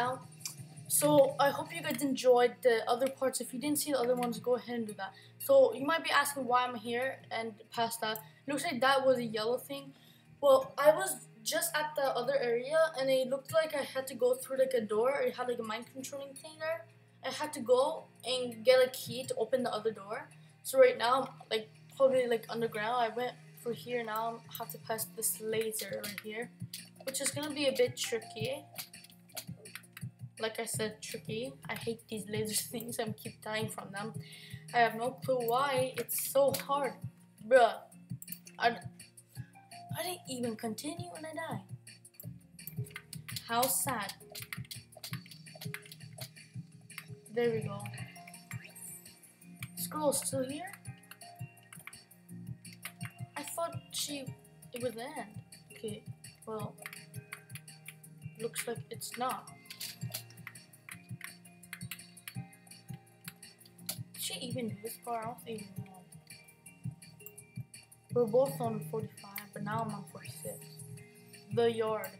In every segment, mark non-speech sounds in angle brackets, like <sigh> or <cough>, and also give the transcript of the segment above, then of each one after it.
now. So I hope you guys enjoyed the other parts. If you didn't see the other ones, go ahead and do that. So you might be asking why I'm here and past that. Looks like that was a yellow thing. Well, I was just at the other area and it looked like I had to go through like a door. It had like a mind controlling thing there. I had to go and get a key to open the other door. So right now, like probably like underground. I went for here now. I have to pass this laser right here, which is gonna be a bit tricky. Like I said, tricky. I hate these laser <laughs> things. I keep dying from them. I have no clue why it's so hard, bruh. I, I didn't even continue when I died. How sad. There we go. Scroll still here? I thought she it was the end. Okay, well looks like it's not. She even this far? I don't even know. We're both on 45, but now I'm on 46. The yard.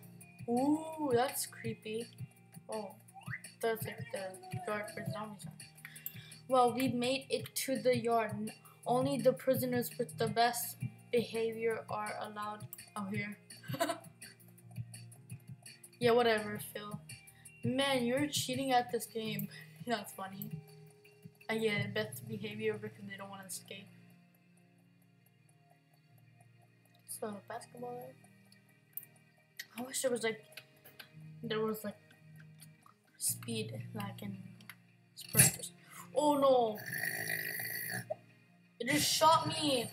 Ooh, that's creepy. Oh, that's like the yard where zombies. Well, we made it to the yard. Only the prisoners with the best behavior are allowed out here. <laughs> yeah, whatever, Phil. Man, you're cheating at this game. <laughs> That's funny. I get it, best behavior because they don't want to escape. So basketball. I wish there was like there was like speed like in sprinters. Oh no! It just shot me.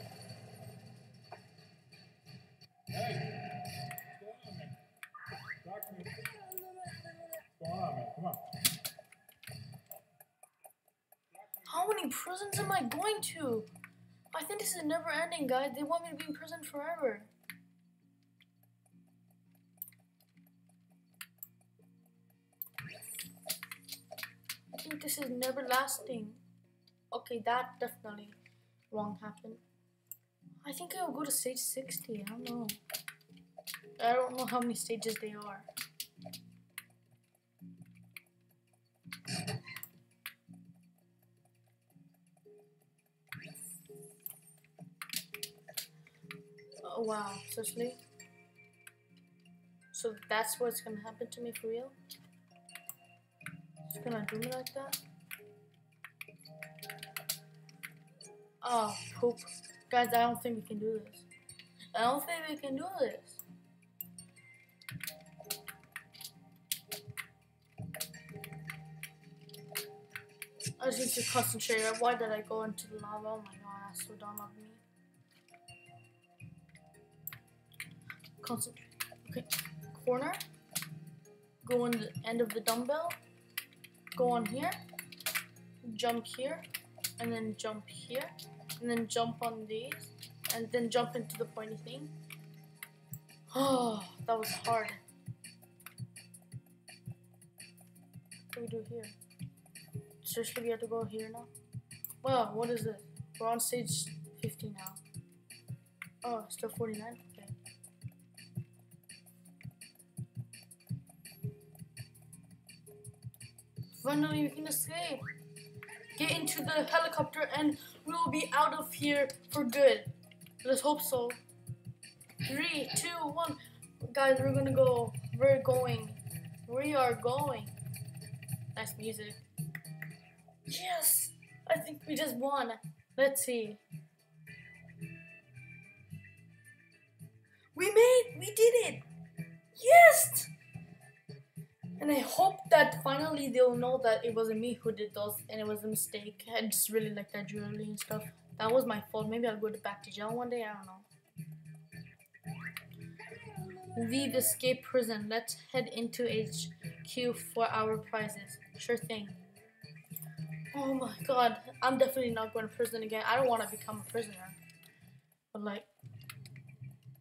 How many prisons am I going to? I think this is never ending, guys. They want me to be in prison forever. I think this is never lasting. Okay, that definitely wrong happened. I think I'll go to stage 60. I don't know. I don't know how many stages they are. Oh wow, seriously? So that's what's gonna happen to me for real? It's gonna do me like that? Oh, poop. Guys, I don't think we can do this. I don't think we can do this. I just need to concentrate. Why did I go into the lava? Oh my god, that's so dumb of me. Concentrate. Okay, corner. Go on the end of the dumbbell. Go on here. Jump here. And then jump here. And then jump on these. And then jump into the pointy thing. Oh, <sighs> that was hard. What do we do here? Seriously, we have to go here now? Well, what is this? We're on stage 50 now. Oh, still 49? Finally, we can escape. Get into the helicopter and we will be out of here for good. Let's hope so. Three, two, one. Guys, we're gonna go. We're going. We are going. Nice music. Yes! I think we just won. Let's see. We made, we did it! Yes! And I hope that finally they'll know that it wasn't me who did those and it was a mistake. I just really like that jewelry and stuff. That was my fault. Maybe I'll go back to jail one day. I don't know. We've escaped prison. Let's head into HQ for our prizes. Sure thing. Oh my god. I'm definitely not going to prison again. I don't want to become a prisoner. But like,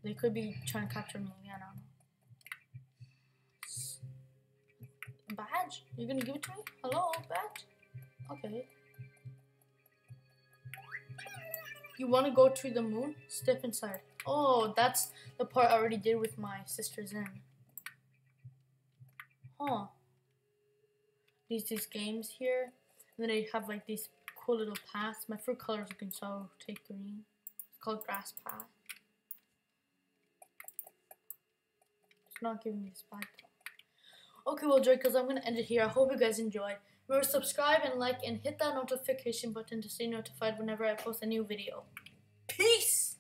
they could be trying to capture me again. I don't know. Badge? You're gonna give it to me? Hello, badge? Okay. You want to go to the moon? Step inside. Oh, that's the part I already did with my sister's in. Huh. these these games here. And then they have like these cool little paths. My fruit color is looking so take green. It's called grass path. It's not giving me a spike. Okay, well, Joy, because I'm gonna end it here. I hope you guys enjoyed. Remember, subscribe and like and hit that notification button to stay notified whenever I post a new video. Peace!